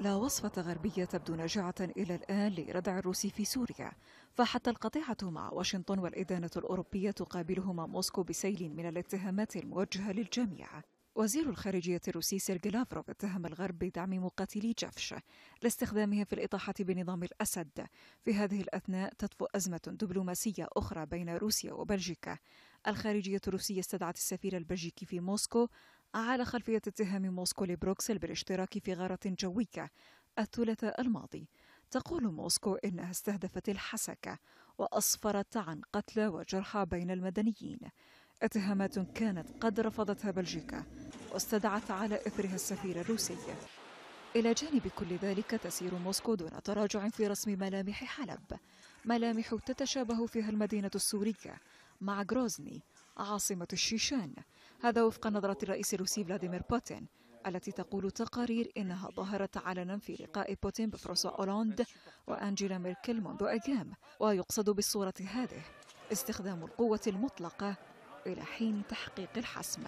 لا وصفة غربية تبدو ناجعة إلى الآن لردع الروس في سوريا فحتى القطيعة مع واشنطن والإدانة الأوروبية تقابلهما موسكو بسيل من الاتهامات الموجهة للجميع. وزير الخارجية الروسي سيرجي لافروف اتهم الغرب بدعم مقاتلي جفش لاستخدامهم في الإطاحة بنظام الأسد. في هذه الأثناء تطفو أزمة دبلوماسية أخرى بين روسيا وبلجيكا. الخارجية الروسية استدعت السفير البلجيكي في موسكو على خلفية اتهام موسكو لبروكسل بالاشتراك في غارة جوية الثلاثاء الماضي. تقول موسكو إنها استهدفت الحسكة وأسفرت عن قتلى وجرحى بين المدنيين. اتهامات كانت قد رفضتها بلجيكا واستدعت على إثرها السفير الروسي. إلى جانب كل ذلك تسير موسكو دون تراجع في رسم ملامح حلب. ملامح تتشابه فيها المدينة السورية مع غروزني عاصمة الشيشان. هذا وفق نظرة الرئيس الروسي فلاديمير بوتين التي تقول تقارير إنها ظهرت علنا في لقاء بوتين بفرانسوا أولاند وأنجيلا ميركل منذ أيام ويقصد بالصورة هذه استخدام القوة المطلقة إلى حين تحقيق الحسم.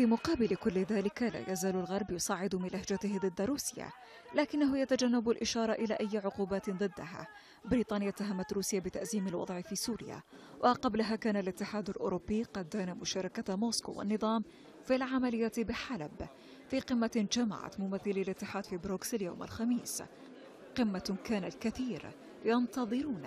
في مقابل كل ذلك لا يزال الغرب يصعد من لهجته ضد روسيا لكنه يتجنب الإشارة إلى أي عقوبات ضدها. بريطانيا اتهمت روسيا بتأزيم الوضع في سوريا وقبلها كان الاتحاد الأوروبي قد دان مشاركة موسكو والنظام في العملية بحلب. في قمة جمعت ممثلي الاتحاد في بروكسل يوم الخميس. قمة كان الكثير ينتظرون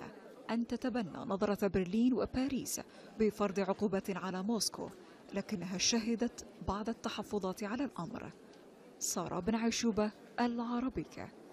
أن تتبنى نظرة برلين وباريس بفرض عقوبات على موسكو. لكنها شهدت بعض التحفظات على الأمر. سارة بن عيشوبة العربية.